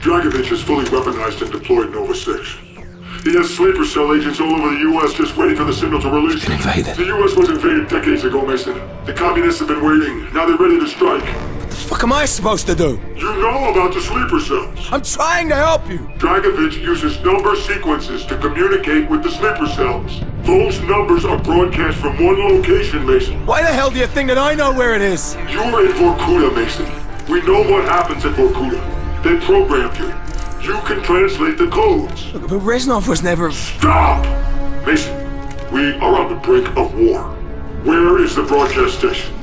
Dragovich has fully weaponized and deployed in Nova 6. He has sleeper cell agents all over the U.S. just waiting for the signal to release. Invaded. The U.S. was invaded decades ago, Mason. The communists have been waiting. Now they're ready to strike. What the fuck am I supposed to do? You know about the sleeper cells. I'm trying to help you. Dragovich uses number sequences to communicate with the sleeper cells. Those numbers are broadcast from one location, Mason. Why the hell do you think that I know where it is? You're in Vorkuta, Mason. We know what happens at Vorkuta. They programmed you. You can translate the codes. But Reznov was never... Stop! Mason, we are on the brink of war. Where is the broadcast station?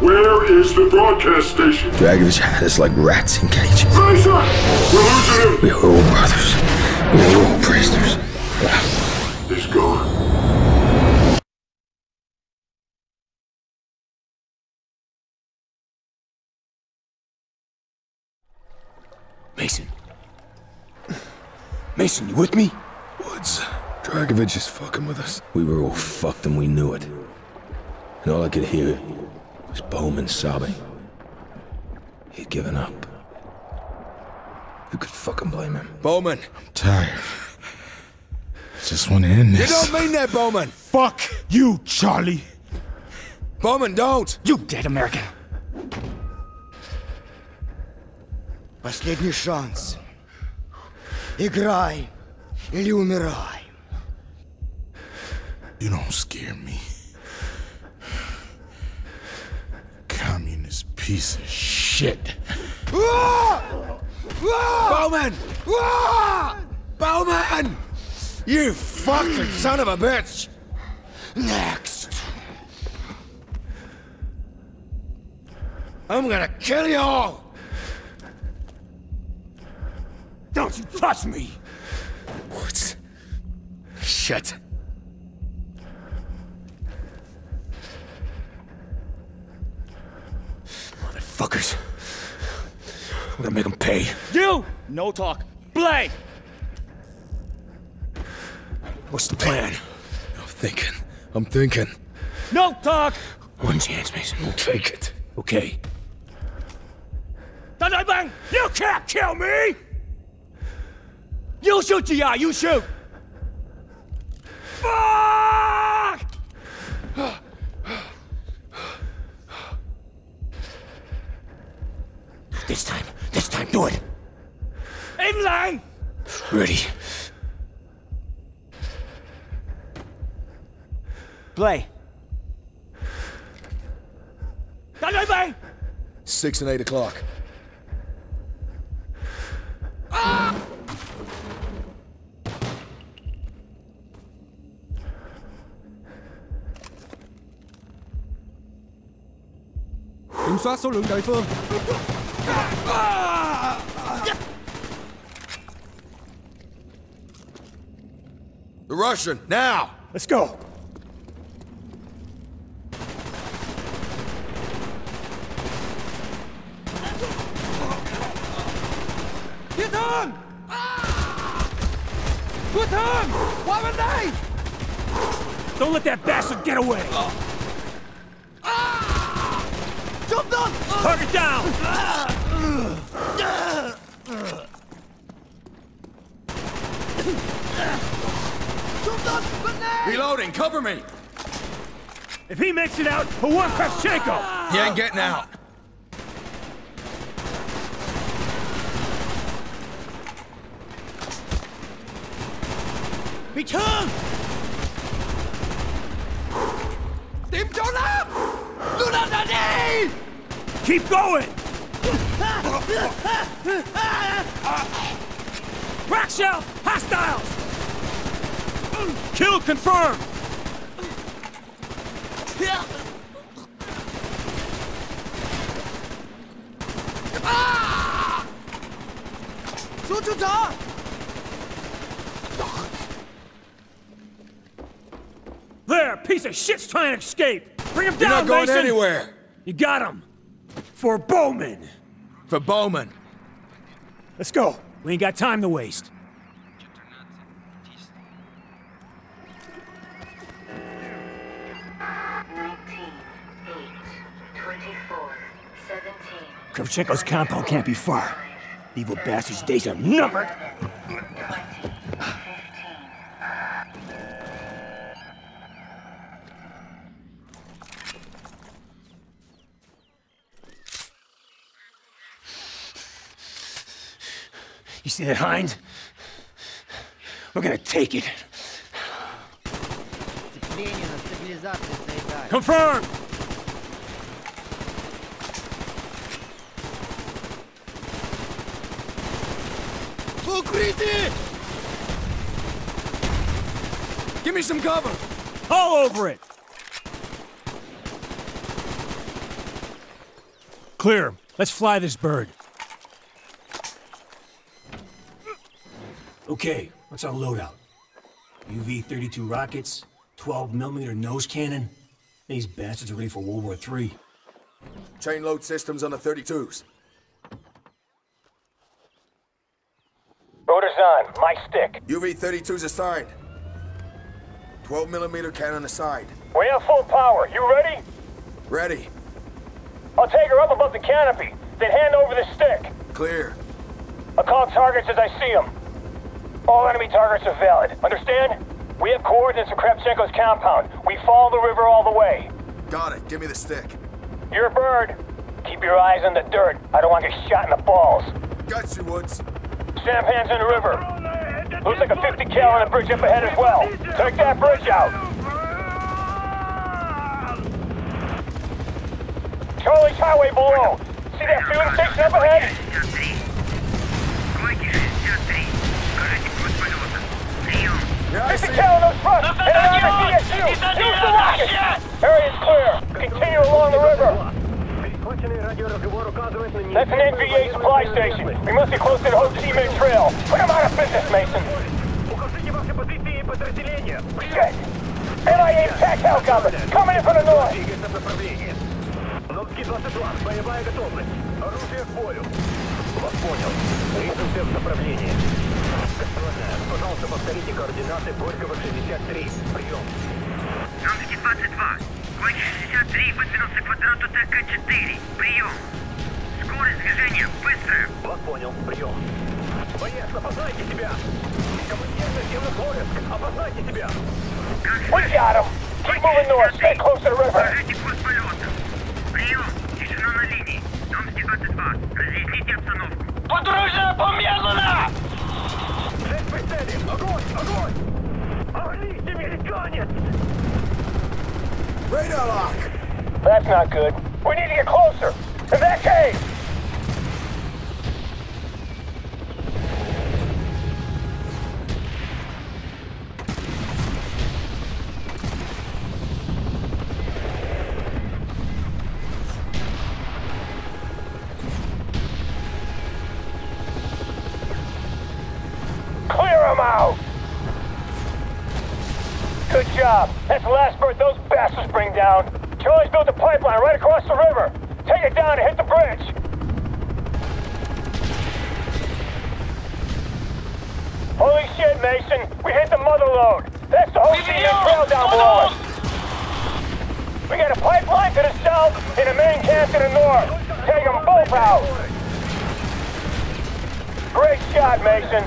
Where is the broadcast station? Dragovich had us like rats in cages. Mason! We're losing him! We are all brothers. We are all prisoners. Mason, you with me? Woods. Dragovich is fucking with us. We were all fucked and we knew it. And all I could hear was Bowman sobbing. He'd given up. Who could fucking blame him? Bowman. Tired. Just want to end You this. don't mean that, Bowman. Fuck you, Charlie. Bowman, don't. You dead American. Последний шанс. Играй или умирай. You don't scare me. Communist piece of shit. Bowman! Bowman! You fucking son of a bitch! Next. I'm gonna kill you all! You touch me! What? Shit. Motherfuckers. I'm gonna make them pay. You! No talk. Play! What's the plan? I'm thinking. I'm thinking. No talk! One chance, Mason. We'll take it. Okay. Dai Bang! You can't kill me! You shoot, GI, you shoot! Fuck! This time. This time, do it. Im Lang! Ready. Play. Six and eight o'clock. Kiểm soát số lượng đối phương. The Russian, now! Let's go! Thiết thương! Quyết thương! Qua bên đây! Don't let that bastard get away! Chúng tôi! Target down! Chúng tôi! Bên đây! Reloading, cover me! If he makes it out, he'll want Kravchenko! He ain't getting out. Bị thương! Tìm chỗ nấp! Luna ra đi! Keep going! Rack shell! Hostiles! Kill confirmed! Trụ sở! There! Piece of shit's trying to escape! Bring him You're down, not going Mason! anywhere. You got him! For Bowman! For Bowman. Let's go. We ain't got time to waste. Kravchenko's compound can't be far. Evil bastards' days are numbered. See that Hind. We're gonna take it. Confirm! Give me some cover! All over it! Clear. Let's fly this bird. Okay, what's our loadout? UB-32 rockets, 12 millimeter nose cannon. These bastards are ready for World War III. Chain load systems on the 32s. Rotor's on. My stick. UB-32s assigned. 12 millimeter cannon assigned. We have full power. You ready? Ready. I'll take her up above the canopy, then hand over the stick. Clear. I'll call targets as I see them. All enemy targets are valid. Understand? We have coordinates of Kravchenko's compound. We follow the river all the way. Got it. Give me the stick. You're a bird. Keep your eyes on the dirt. I don't want to get shot in the balls. Got you, Woods. Sampans in the river. Looks like a 50 cal on the bridge up ahead as well. Take that bridge out. Charlie's highway below. See that fueling station up ahead? Nice. Take the count on those fronts! Head CSU! Use the rocket! Area is clear! Continue along the river! That's an NVA supply station. We must be close to the Ho Chi Minh Trail. Put them out of business, Mason. Shit! NVA attack helicopter! Coming in from the north! Лодки 22, боевая готовность. Оружие в бою. Вас понял. Кончик 63 выдвинулся к квадрату ТК-4. Прием. Скорость движения быстрая. Вас понял. Прием. Боец, опознайте себя. Командир Темнофлоренск, опознайте себя. We got him. Keep moving north. Stay close to the river. Покажите курс полета. Прием. Тишина на линии. Ромский 22. Разъясните обстановку. Подружа помедленно! Цель в прицеле! Огонь! Огонь! Оглись, американец! Radar lock. That's not good. We need to get closer. Holy shit, Mason. We hit the mother load. That's the whole Union Trail down below us. We got a pipeline to the south and a main camp to the north. Take them both out. Great shot, Mason.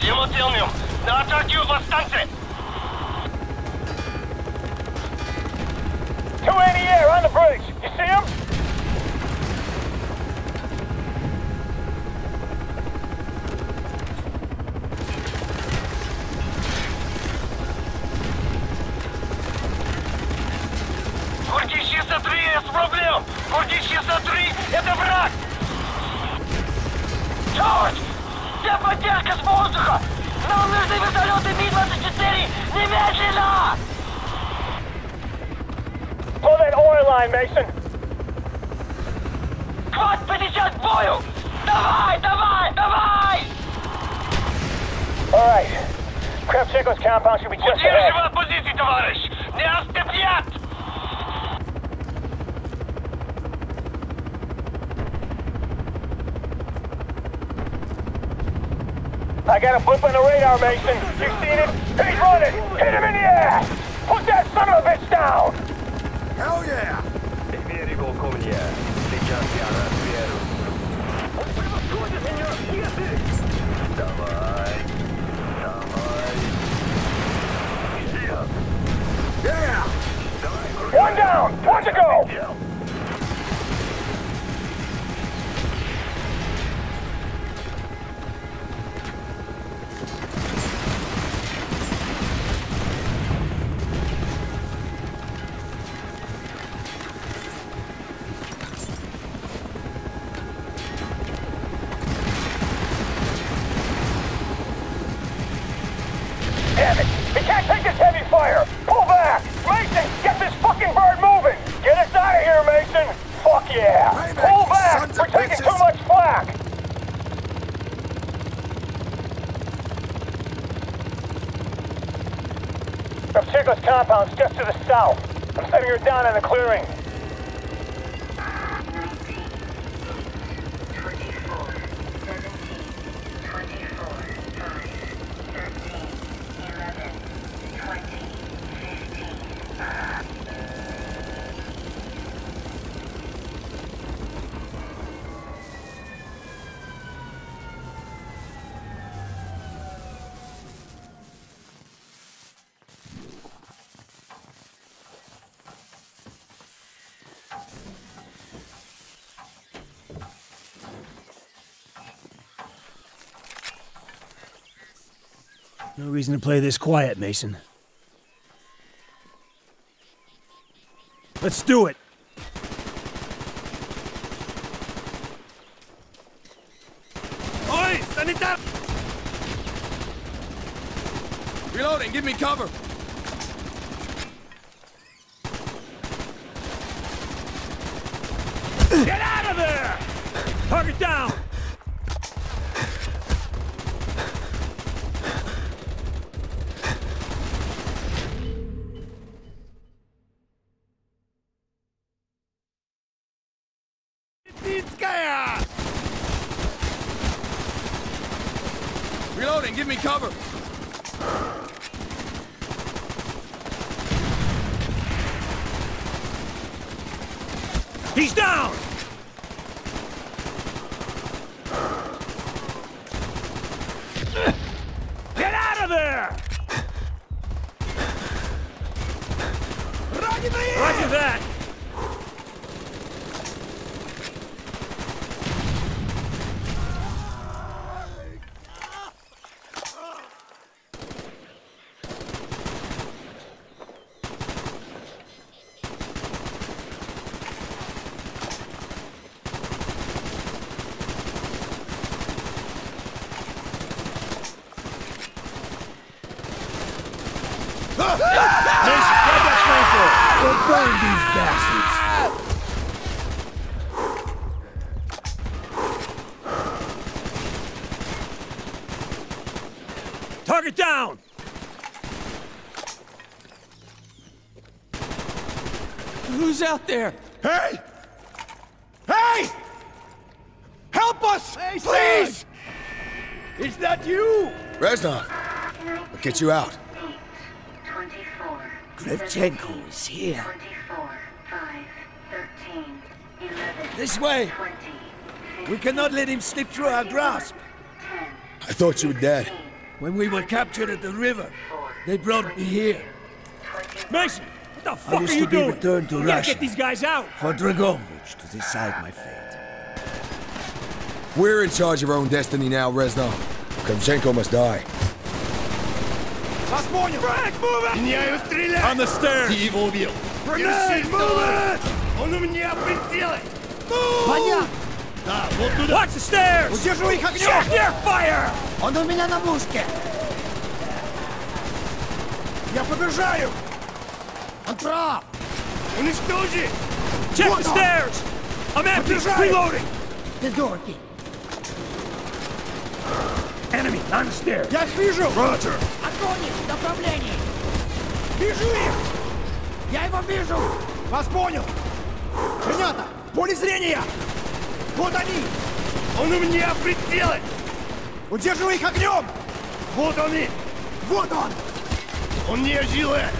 Симултилниум. На атаке повстанцы. Two in the air on the bridge. You see them? Квад 50 к бою! Давай, давай, давай! All right. Kravchenko's compound should be just ahead. Удерживай позиции, товарищ! Не отступят! I got a blip on the radar, Mason. You seen it? He's running! Hit him in the ass! Put that son of a bitch down! Hell yeah. прикрытие. Сейчас я Yeah! Payback, Pull back! We're taking too bitches. much flak! Obsidious compound's just to the south. I'm setting her down in the clearing. No reason to play this quiet, Mason. Let's do it! Oi! Sanitar! Reloading, give me cover! Get out of there! Target down! Reloading, give me cover! He's down! Get out of there! Roger that! Target down! Who's out there? Hey! Hey! Help us! Please! Is that you? Reznov, I'll get you out. 24, Kravchenko is here. 24, 5, 13, 11, This way! 20, We cannot let him slip through our grasp. 10, I thought you were dead. When we were captured at the river, they brought me here. Mason! What the fuck I was are you to be doing? returned to we Russia. get these guys out! For Dragovich to decide my fate. We're in charge of our own destiny now, Reznov. Kravchenko must die. On the stairs! He will wheel! Grenade! Move it! Он у меня в! Понятно! Да, вот туда! Watch the stairs! Удерживай их огнем! Check their fire! Он у меня на мушке! Я побежаю! Он прав! Уничтожи! Check Вот the stairs! I'm empty! Reloading! Придурки! Enemy on the stairs! Я их вижу! Роджер! Огонь их! Направление! Вижу их! Я его вижу! Вас понял! Ребята! Поле зрения! Вот они! Он у меня в прицеле! Удерживай их огнем! Вот они! Вот он! Он не жилет!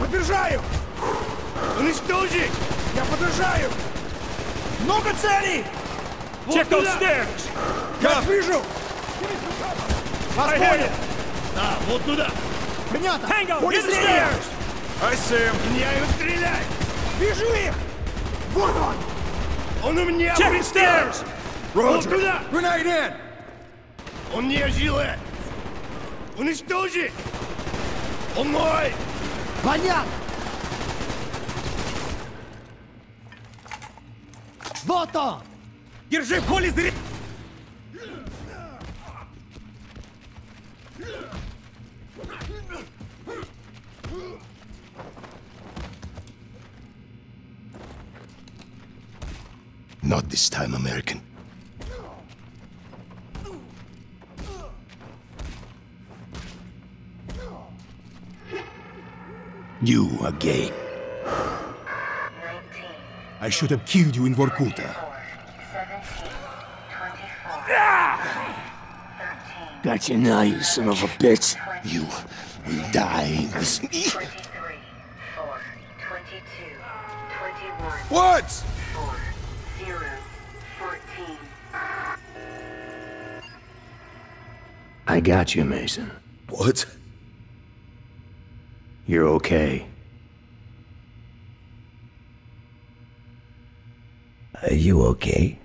Подбежаю! Уничтожить! Я подбежаю! Много целей! Check those stairs! Я вижу! Вас понял! Да, вот туда! Принято! Tango, Поле зрения! I see him. Меняю, стреляй! Вижу их! Вот он! Он у меня Check the stairs! Вот туда! Grenade in! Он не жилет! Уничтожи! Он мой! Понятно! Вот он! Держи в поле зрения! This time, American. You again. I should have killed you in Vorkuta. Got you now, you son of a bitch. You will die with me. 23, 4, 22, 21, What? I got you, Mason. What? You're okay. Are you okay?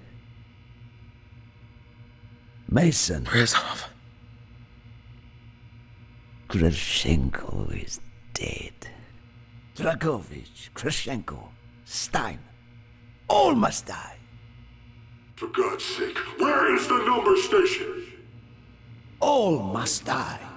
Mason, Reznov. Kravchenko is dead. Dragovich, Kravchenko, Stein, all must die. For God's sake, where is the number station? All must die.